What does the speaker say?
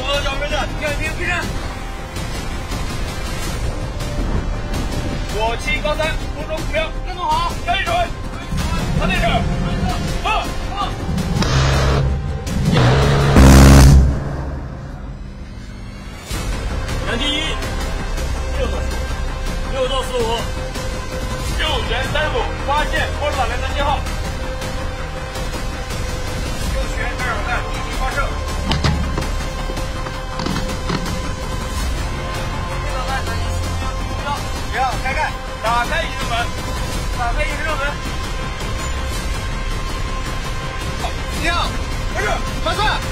我的小兄弟，亮剑！亮剑！火器高弹，空中补兵，动踪好，加油！看那边！放！放！两，第一，六四，六到四五，右旋三五，发现波士塔连的信号。打开移动门，打开移动热门，停，开始，反帅。